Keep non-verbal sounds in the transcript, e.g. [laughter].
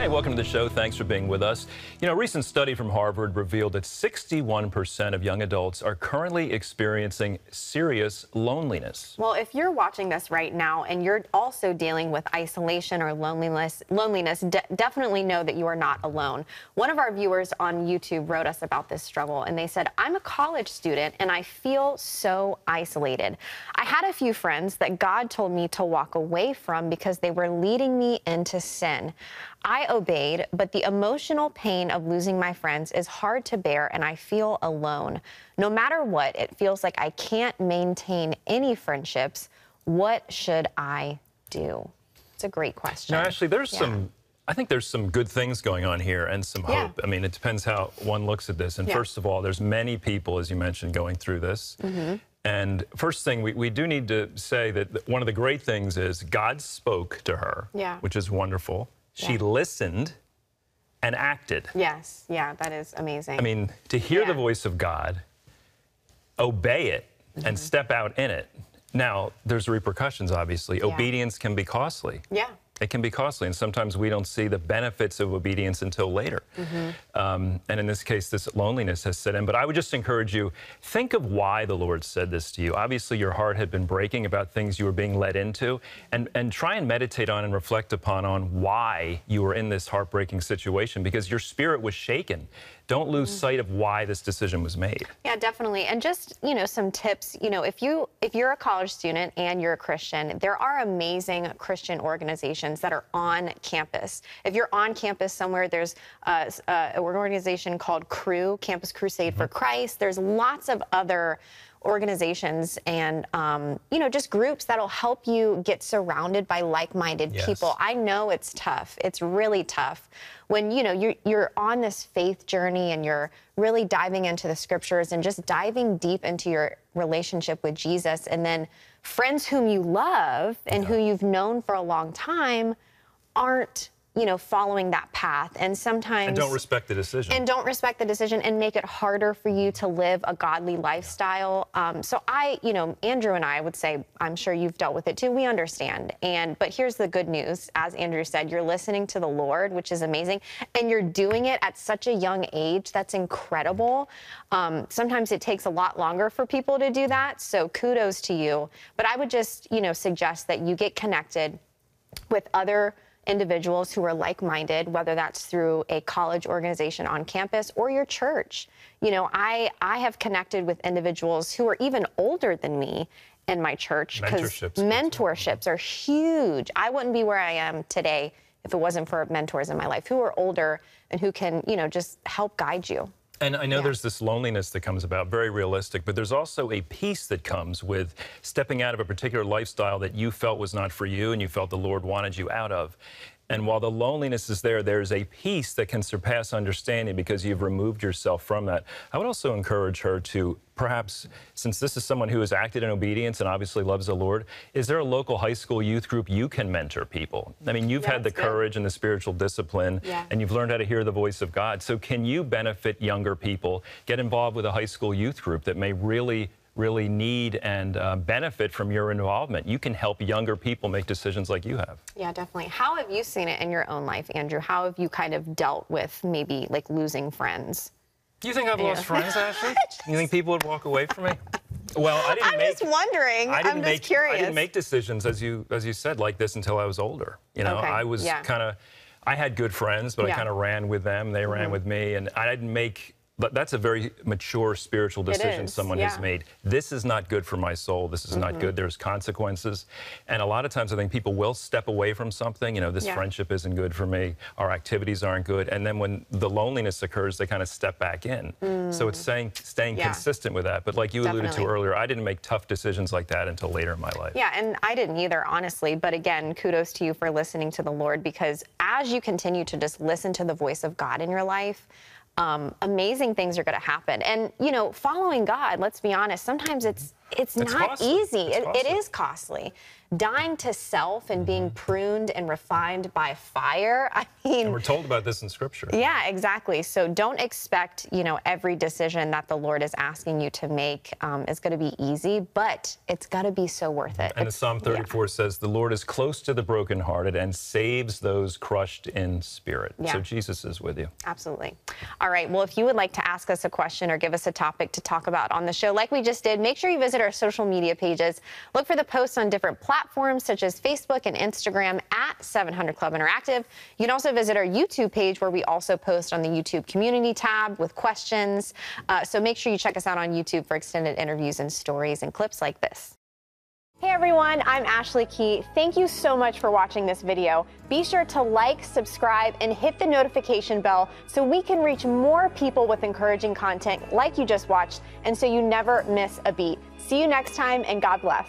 Hey, welcome to the show. Thanks for being with us. You know, a recent study from Harvard revealed that 61% of young adults are currently experiencing serious loneliness. Well, if you're watching this right now and you're also dealing with isolation or loneliness, loneliness, de definitely know that you are not alone. One of our viewers on YouTube wrote us about this struggle and they said, "I'm a college student and I feel so isolated. I had a few friends that God told me to walk away from because they were leading me into sin. I obeyed, but the emotional pain of losing my friends is hard to bear and I feel alone. No matter what, it feels like I can't maintain any friendships. What should I do? It's a great question. Now, Ashley, there's Yeah. some. I think there's some good things going on here and some Yeah. hope. I mean, it depends how one looks at this. And Yeah. first of all, there's many people, as you mentioned, going through this. Mm-hmm. And first thing, we, we do need to say that one of the great things is God spoke to her, Yeah. which is wonderful. She Yeah. listened and acted. Yes, yeah, that is amazing. I mean, to hear the voice of God, obey it, Mm-hmm. and step out in it. Now, there's repercussions, obviously. Obedience can be costly. yeah. It can be costly, and sometimes we don't see the benefits of obedience until later. Um, and in this case, this loneliness has set in. But I would just encourage you think of why the Lord said this to you. Obviously, your heart had been breaking about things you were being led into, and, and try and meditate on and reflect upon on why you were in this heartbreaking situation because your spirit was shaken. Don't lose sight of why this decision was made. Yeah, definitely. And just, you know, some tips, you know, if you if you're a college student and you're a Christian, there are amazing Christian organizations that are on campus. If you're on campus somewhere, there's uh, uh, an organization called Cru, Campus Crusade for Christ. There's lots of other organizations and um, you know just groups that'll help you get surrounded by like-minded Yes. people I know it's tough. It's really tough when you know you're you're on this faith journey and you're really diving into the scriptures and just diving deep into your relationship with Jesus and then friends whom you love and who you've known for a long time aren't you know following that path and sometimes And don't respect the decision. and don't respect the decision and make it harder for you to live a godly lifestyle. Um, so I, you know, Andrew and I would say, I'm sure you've dealt with it too. We understand. And but here's the good news: as Andrew said, you're listening to the Lord, which is amazing, and you're doing it at such a young age. That's incredible. Um, sometimes it takes a lot longer for people to do that. So kudos to you. But I would just, you know, suggest that you get connected with other individuals who are like-minded whether that's through a college organization on campus or your church. You know i i have connected with individuals who are even older than me in my church Mentorships, mentorships are huge. I wouldn't be where i am today if it wasn't for mentors in my life who are older and who can you know just help guide you And I know Yeah. there's this loneliness that comes about, very realistic, but there's also a peace that comes with stepping out of a particular lifestyle that you felt was not for you and you felt the Lord wanted you out of. And while the loneliness is there, there's a peace that can surpass understanding because you've removed yourself from that. I would also encourage her to perhaps, since this is someone who has acted in obedience and obviously loves the Lord, is there a local high school youth group you can mentor people? I mean, you've Yeah, had the good. courage and the spiritual discipline, Yeah. and you've learned how to hear the voice of God. So, can you benefit younger people? Get involved with a high school youth group that may really, really need and uh, benefit from your involvement. You can help younger people make decisions like you have. yeah definitely how have you seen it in your own life andrew how have you kind of dealt with maybe like losing friends you think I've lost friends, [laughs] Ashley? You think people would walk away from me? Well, I didn't i'm make. just wondering I didn't i'm just curious I didn't make decisions, as you as you said, like this until I was older. You know, Okay, I was yeah. kind of, I had good friends, but I Yeah. Mm-hmm. kind of ran with them. They ran with me, and I didn't make. But that's a very mature spiritual decision is, someone has made. This is not good for my soul. This is Mm-hmm. not good. There's consequences, and a lot of times I think people will step away from something. You know, this Yeah. friendship isn't good for me. Our activities aren't good, and then when the loneliness occurs, they kind of step back in. So it's saying staying Mm. Yeah. consistent with that. But like you alluded to earlier, I didn't make tough decisions like that until later in my life. Yeah, and I didn't either, honestly. But again, kudos to you for listening to the Lord because as you continue to just listen to the voice of God in your life, um, amazing things are going to happen. And, you know, following God, let's be honest, sometimes it's it's, It's not costly. easy. It's It- it costly. Dying to self and being pruned and refined by fire. [laughs] I mean, And we're told about this in Scripture. yeah, exactly. So don't expect, you know, every decision that the Lord is asking you to make um, is going to be easy, but it's got to be so worth it. And It's- Psalm yeah. 34 says, The Lord is close to the brokenhearted and saves those crushed in spirit. Yeah. So Jesus is with you. Absolutely. All right. Well, if you would like to ask us a question or give us a topic to talk about on the show, like we just did, make sure you visit our social media pages. Look for the posts on different platforms such as Facebook and Instagram at 700 Club Interactive. You can also visit our YouTube page where we also post on the YouTube community tab with questions. Uh, so make sure you check us out on YouTube for extended interviews and stories and clips like this. Hey everyone, I'm Ashley Key. Thank you so much for watching this video. Be sure to like, subscribe, and hit the notification bell so we can reach more people with encouraging content like you just watched and so you never miss a beat. See you next time and God bless.